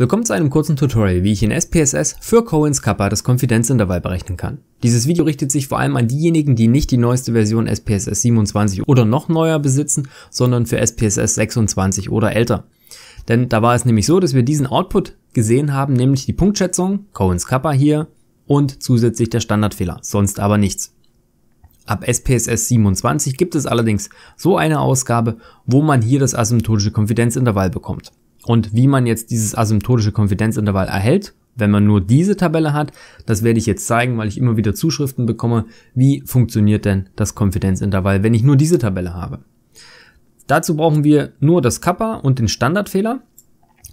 Willkommen zu einem kurzen Tutorial, wie ich in SPSS für Cohen's Kappa das Konfidenzintervall berechnen kann. Dieses Video richtet sich vor allem an diejenigen, die nicht die neueste Version SPSS 27 oder noch neuer besitzen, sondern für SPSS 26 oder älter. Denn da war es nämlich so, dass wir diesen Output gesehen haben, nämlich die Punktschätzung, Cohen's Kappa hier und zusätzlich der Standardfehler, sonst aber nichts. Ab SPSS 27 gibt es allerdings so eine Ausgabe, wo man hier das asymptotische Konfidenzintervall bekommt. Und wie man jetzt dieses asymptotische Konfidenzintervall erhält, wenn man nur diese Tabelle hat, das werde ich jetzt zeigen, weil ich immer wieder Zuschriften bekomme, wie funktioniert denn das Konfidenzintervall, wenn ich nur diese Tabelle habe. Dazu brauchen wir nur das Kappa und den Standardfehler.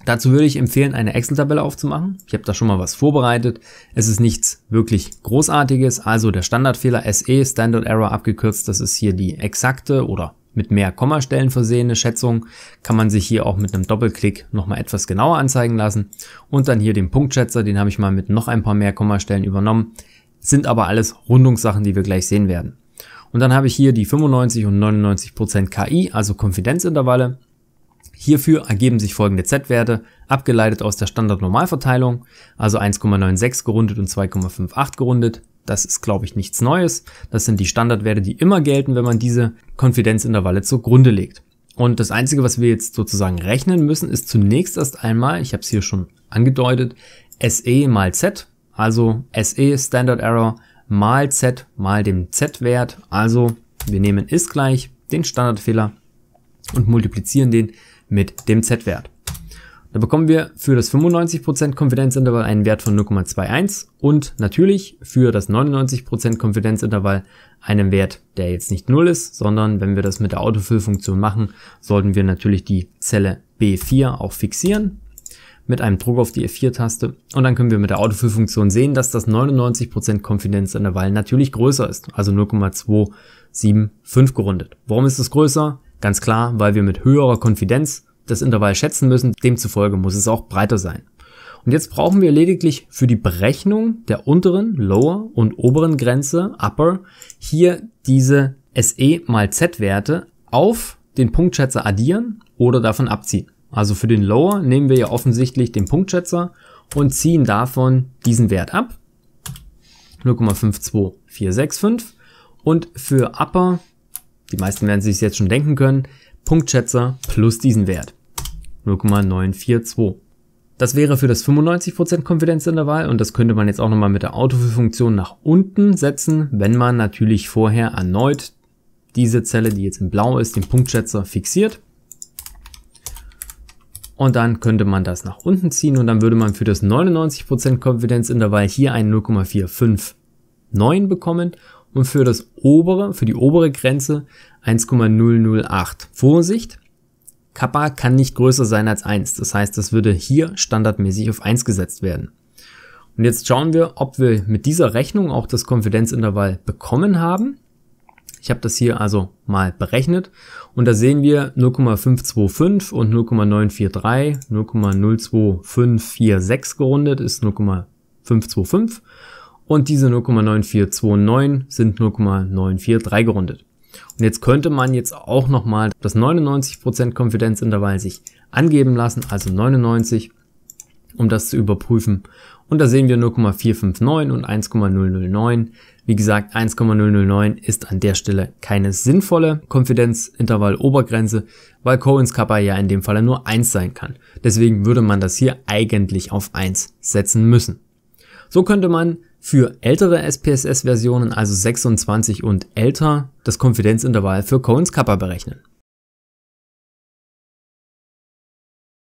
Dazu würde ich empfehlen, eine Excel-Tabelle aufzumachen. Ich habe da schon mal was vorbereitet. Es ist nichts wirklich Großartiges. Also der Standardfehler SE, Standard Error abgekürzt, das ist hier die exakte oder mit mehr Kommastellen versehene Schätzung kann man sich hier auch mit einem Doppelklick nochmal etwas genauer anzeigen lassen. Und dann hier den Punktschätzer, den habe ich mal mit noch ein paar mehr Kommastellen übernommen. Sind aber alles Rundungssachen, die wir gleich sehen werden. Und dann habe ich hier die 95 und 99 Prozent KI, also Konfidenzintervalle. Hierfür ergeben sich folgende Z-Werte, abgeleitet aus der Standardnormalverteilung, also 1,96 gerundet und 2,58 gerundet. Das ist, glaube ich, nichts Neues. Das sind die Standardwerte, die immer gelten, wenn man diese Konfidenzintervalle zugrunde legt. Und das Einzige, was wir jetzt sozusagen rechnen müssen, ist zunächst erst einmal, ich habe es hier schon angedeutet, SE mal Z, also SE Standard Error mal Z mal dem Z-Wert. Also wir nehmen ist gleich den Standardfehler und multiplizieren den mit dem Z-Wert. Da bekommen wir für das 95% Konfidenzintervall einen Wert von 0,21 und natürlich für das 99% Konfidenzintervall einen Wert, der jetzt nicht 0 ist, sondern wenn wir das mit der Autofill-Funktion machen, sollten wir natürlich die Zelle B4 auch fixieren mit einem Druck auf die F4-Taste und dann können wir mit der Autofill-Funktion sehen, dass das 99% Konfidenzintervall natürlich größer ist, also 0,275 gerundet. Warum ist es größer? Ganz klar, weil wir mit höherer Konfidenz das Intervall schätzen müssen. Demzufolge muss es auch breiter sein. Und jetzt brauchen wir lediglich für die Berechnung der unteren, lower und oberen Grenze, upper, hier diese SE mal Z Werte auf den Punktschätzer addieren oder davon abziehen. Also für den lower nehmen wir ja offensichtlich den Punktschätzer und ziehen davon diesen Wert ab. 0,52465 und für upper, die meisten werden sich jetzt schon denken können, Punktschätzer plus diesen Wert. 0,942. Das wäre für das 95% Konfidenzintervall und das könnte man jetzt auch nochmal mit der Autofill-Funktion nach unten setzen, wenn man natürlich vorher erneut diese Zelle, die jetzt in blau ist, den Punktschätzer fixiert. Und dann könnte man das nach unten ziehen und dann würde man für das 99% Konfidenzintervall hier einen 0,459 bekommen und für das obere, für die obere Grenze 1,008. Vorsicht, Kappa kann nicht größer sein als 1. Das heißt, das würde hier standardmäßig auf 1 gesetzt werden. Und jetzt schauen wir, ob wir mit dieser Rechnung auch das Konfidenzintervall bekommen haben. Ich habe das hier also mal berechnet und da sehen wir 0,525 und 0,943, 0,02546 gerundet ist 0,525 und diese 0,9429 sind 0,943 gerundet. Und jetzt könnte man jetzt auch nochmal das 99% Konfidenzintervall sich angeben lassen, also 99, um das zu überprüfen. Und da sehen wir 0,459 und 1,009. Wie gesagt, 1,009 ist an der Stelle keine sinnvolle Konfidenzintervall-Obergrenze, weil Cohen's Kappa ja in dem Falle nur 1 sein kann. Deswegen würde man das hier eigentlich auf 1 setzen müssen. So könnte man für ältere SPSS-Versionen, also 26 und älter, das Konfidenzintervall für Cohen's Kappa berechnen.